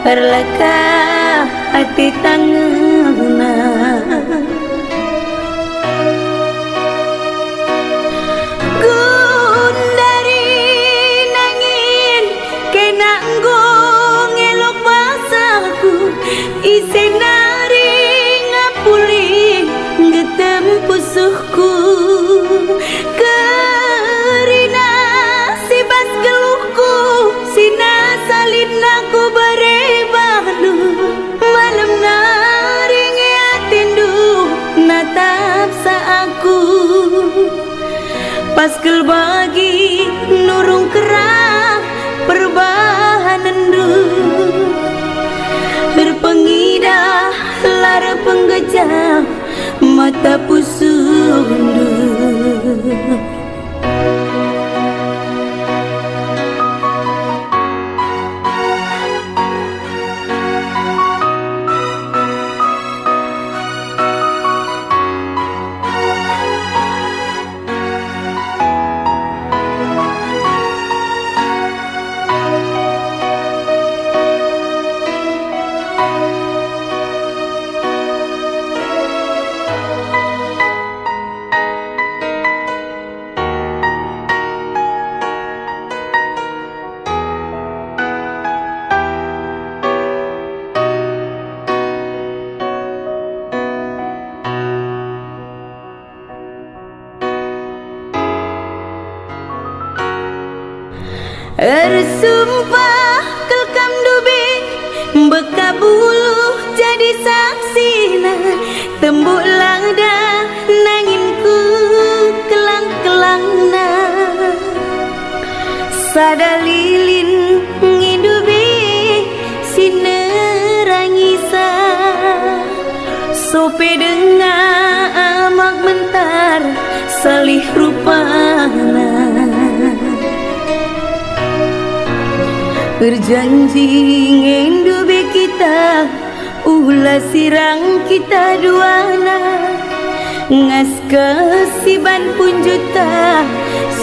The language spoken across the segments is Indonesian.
ulah perleka hati tangana Isenari ngapuli getem pusuhku. Kerina si bas geluhku Sina salin aku berebalu Pas bagi nurung kerah perbahanan duh Berpengidah lara penggejam mata pusundu Ersumpah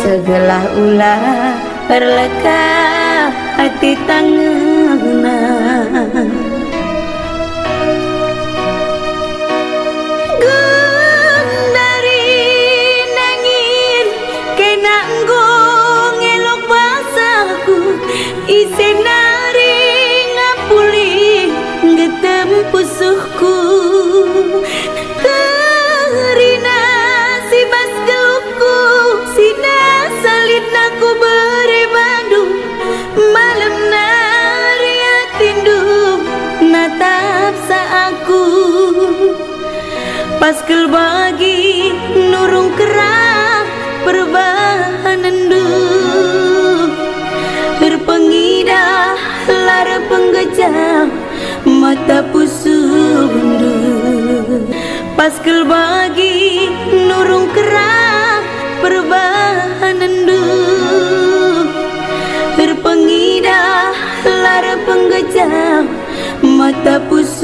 Segala ulah perleka hati tangana Pas bagi nurung kerah perbahanan duh Berpengidah lara penggejam mata pusundu Pas bagi nurung kerah perbahanan duh Berpengidah lara penggejam mata pusundu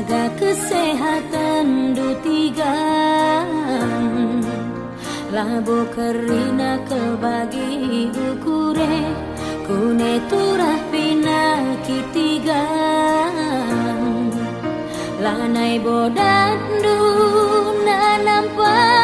jaga kesehatan dutigan labo kerina kebagi ukure kune turah pina kitigan lanai bodat du nampangan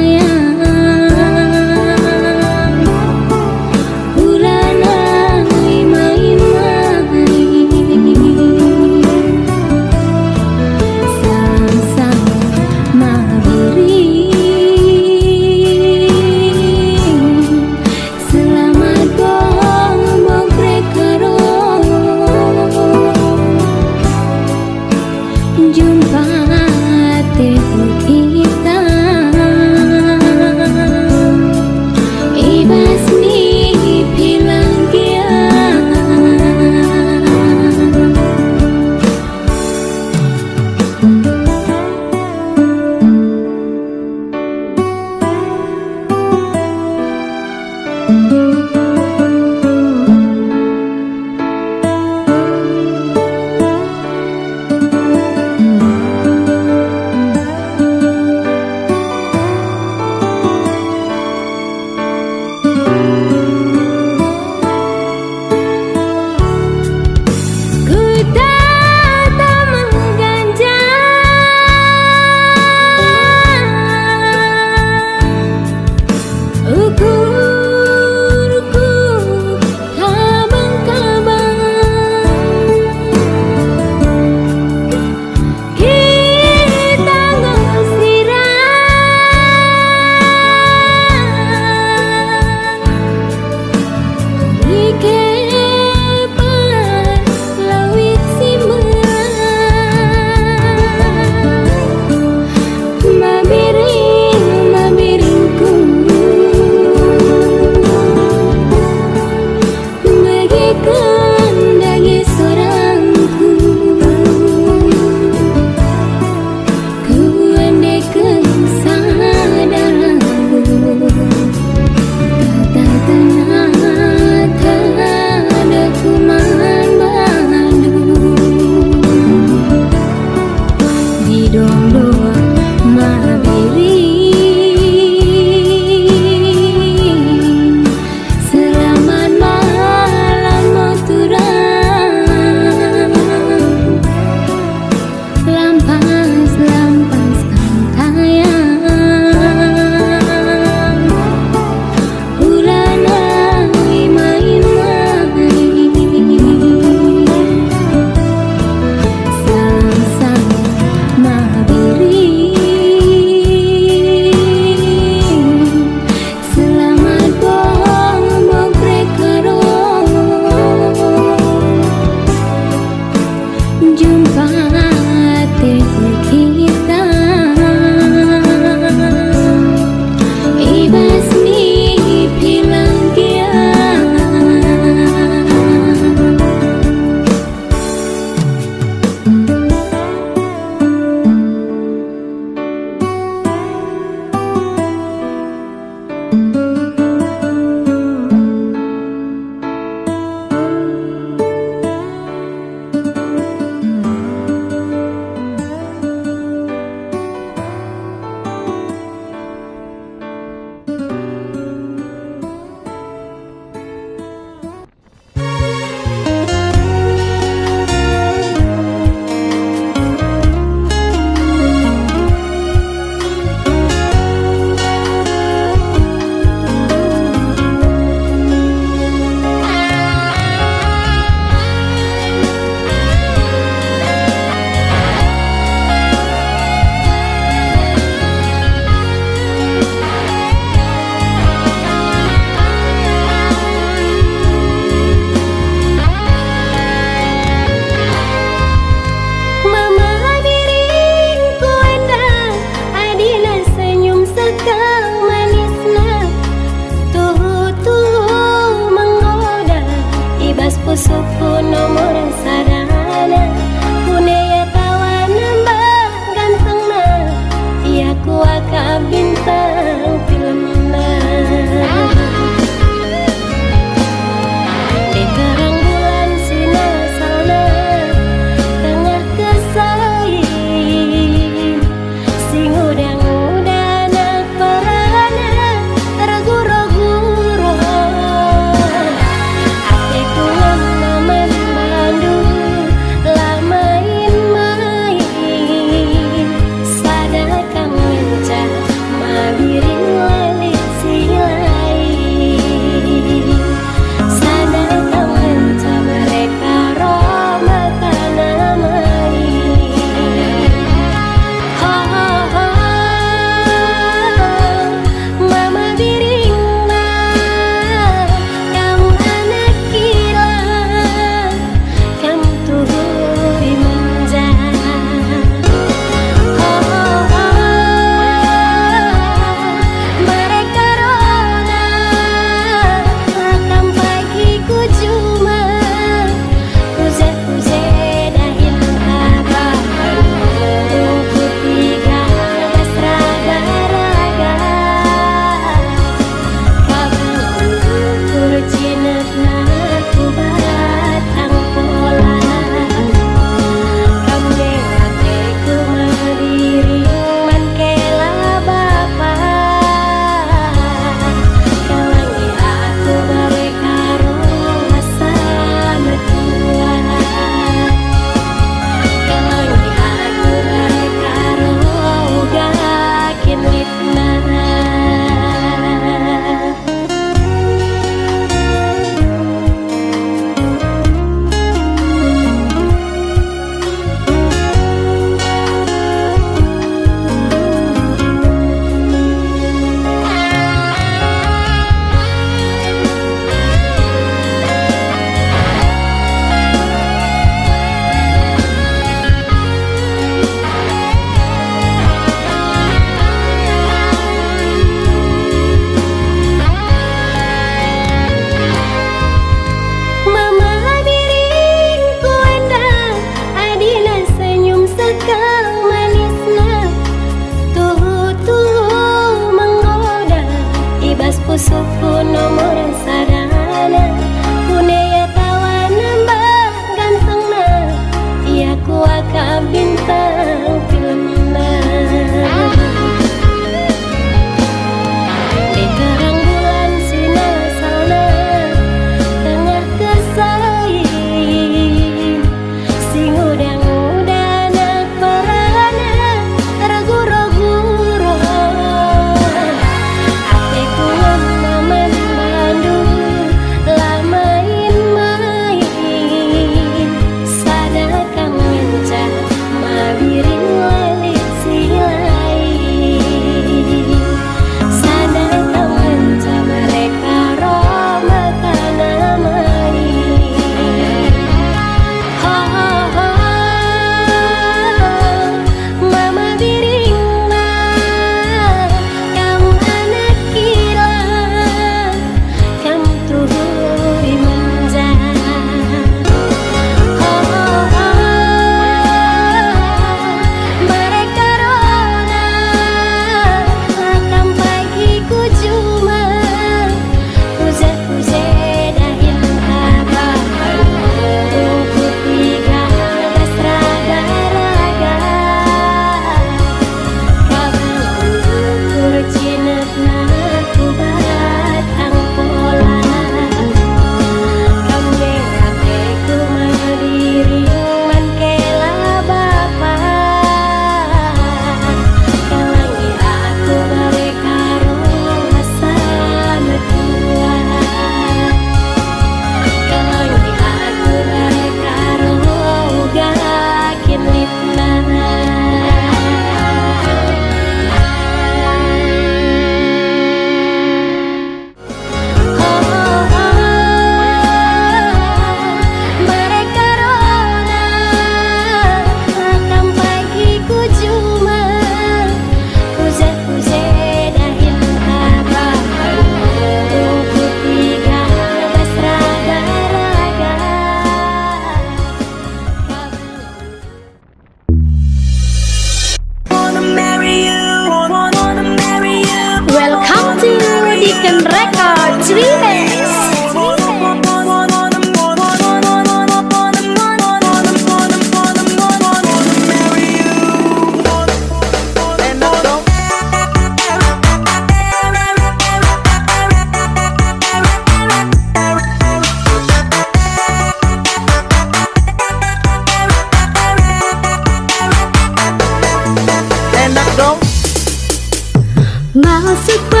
Mas se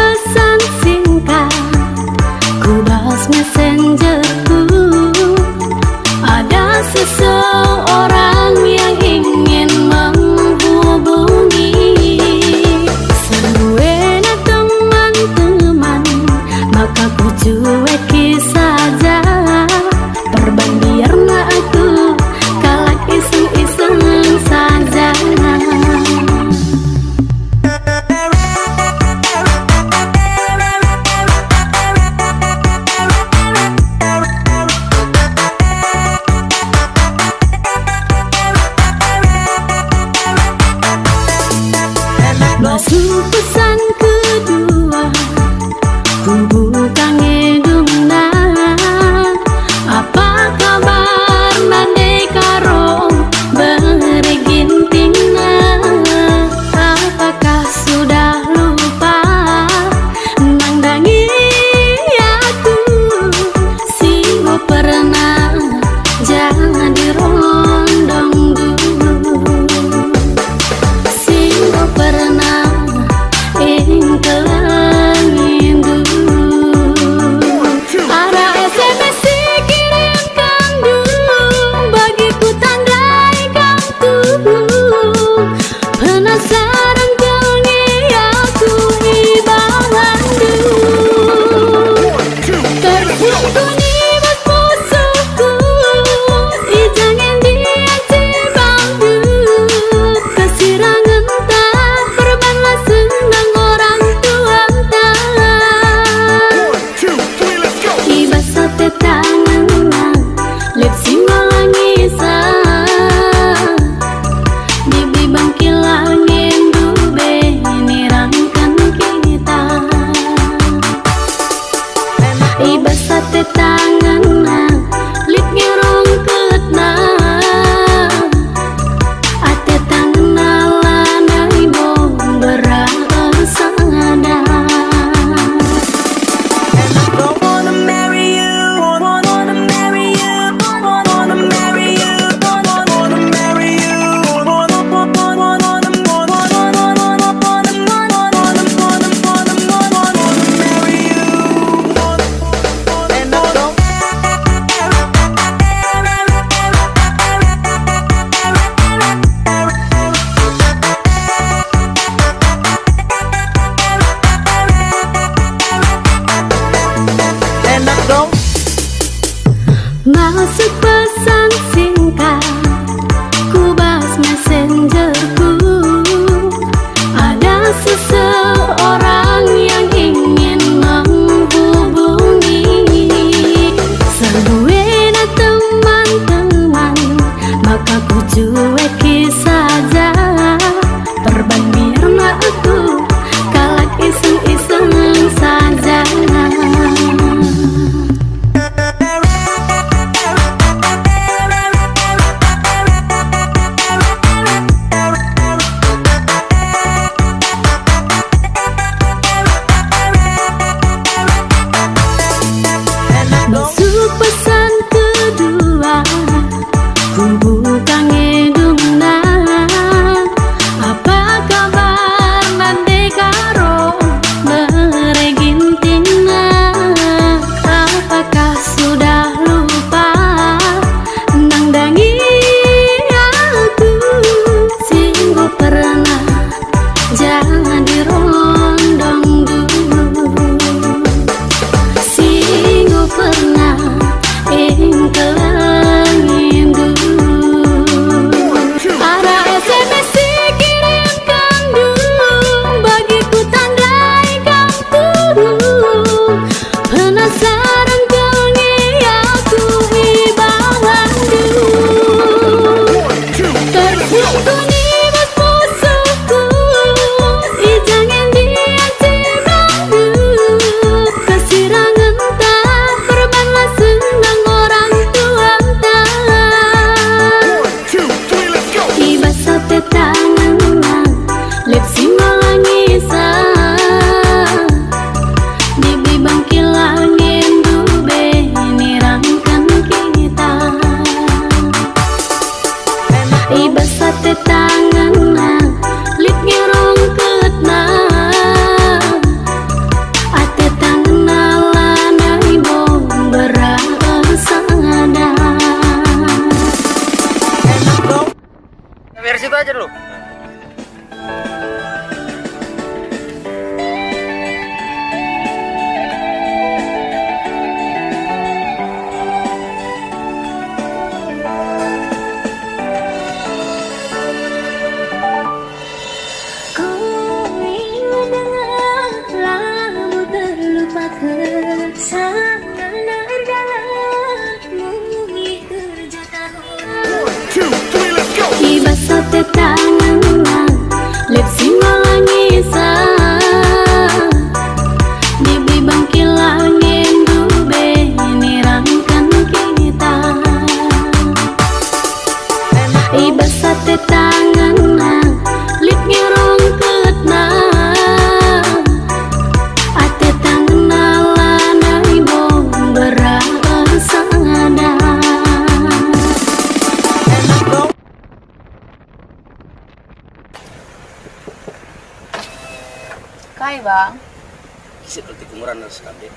karena sabe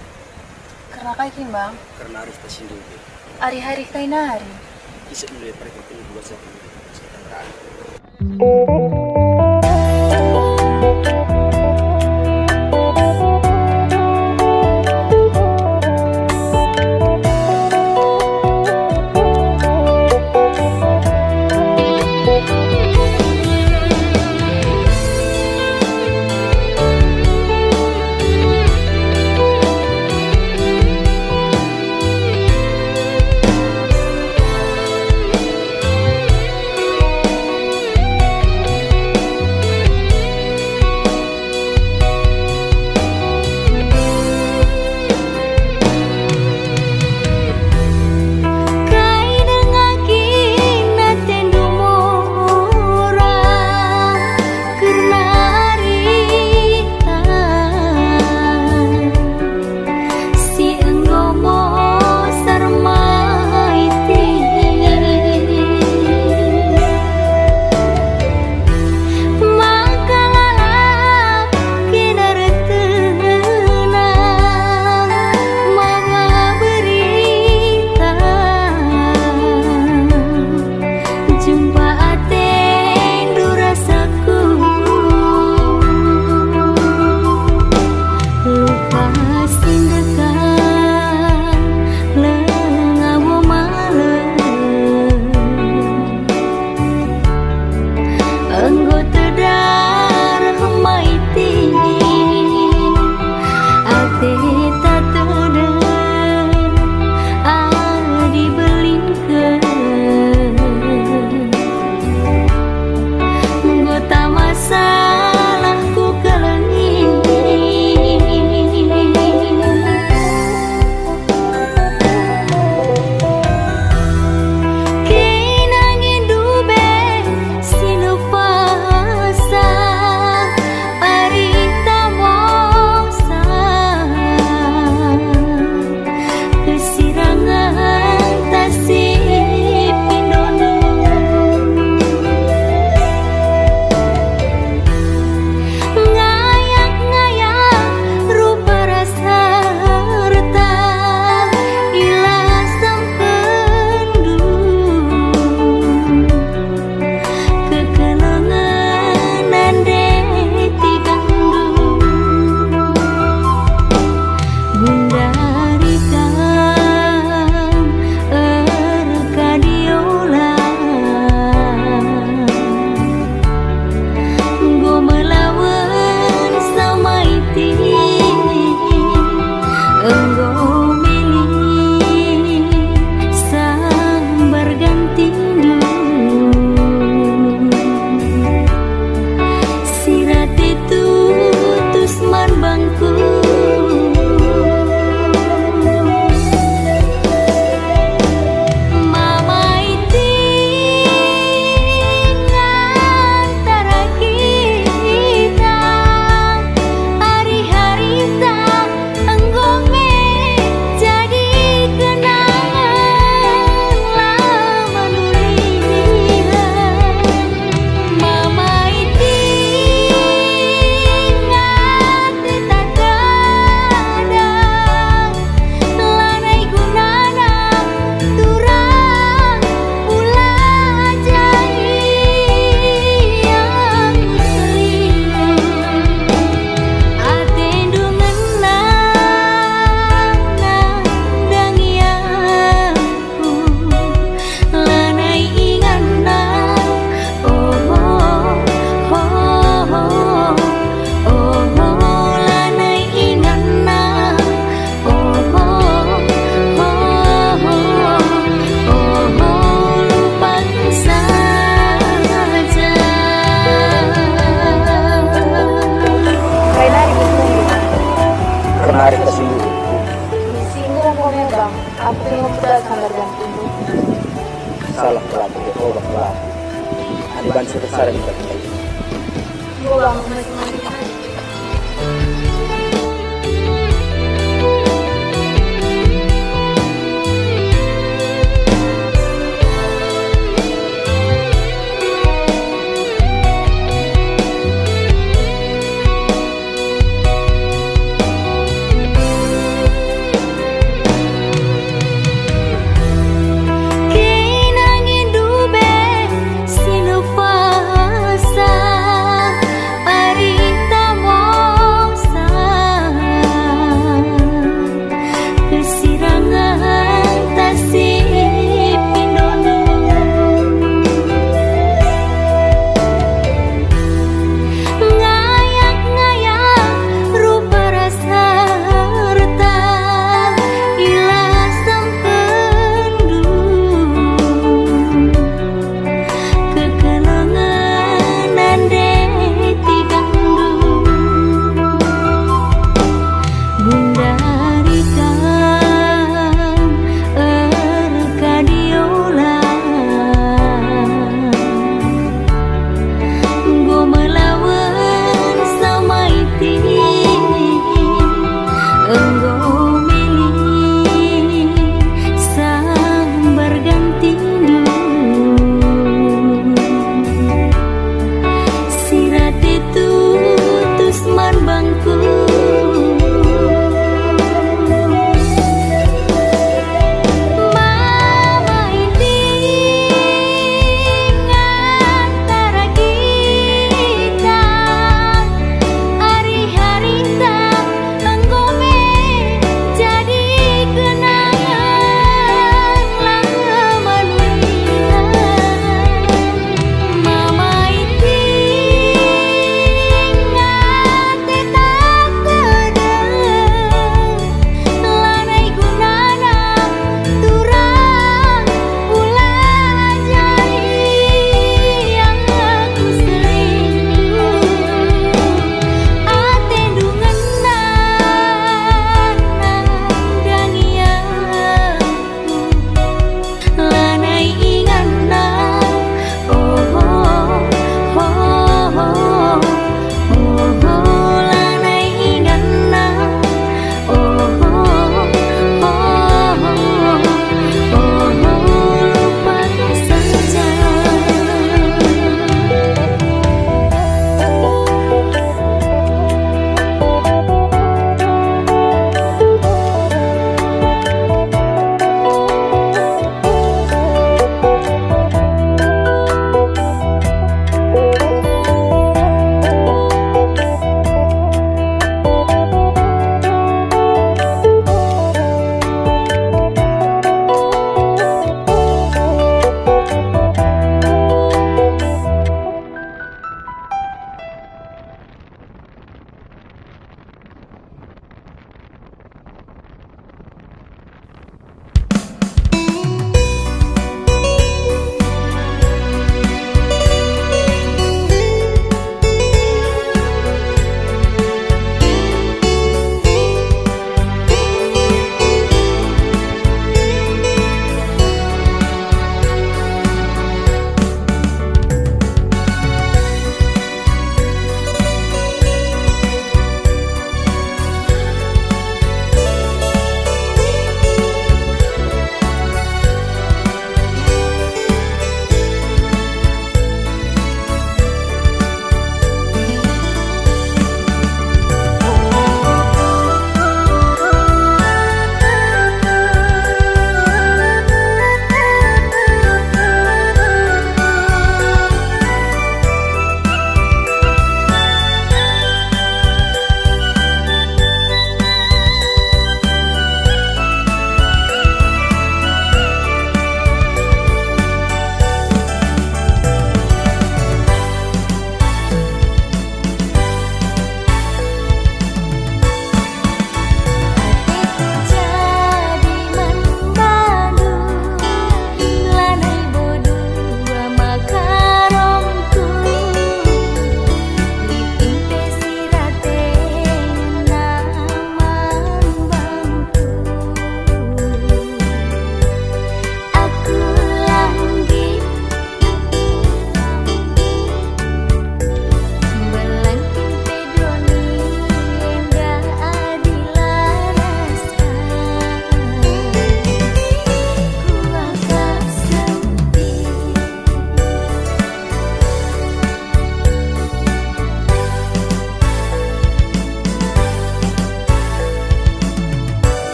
karena kayak bang. Karena harus tersinggung hari-hari kainari bisa mulai pergi ke dua satu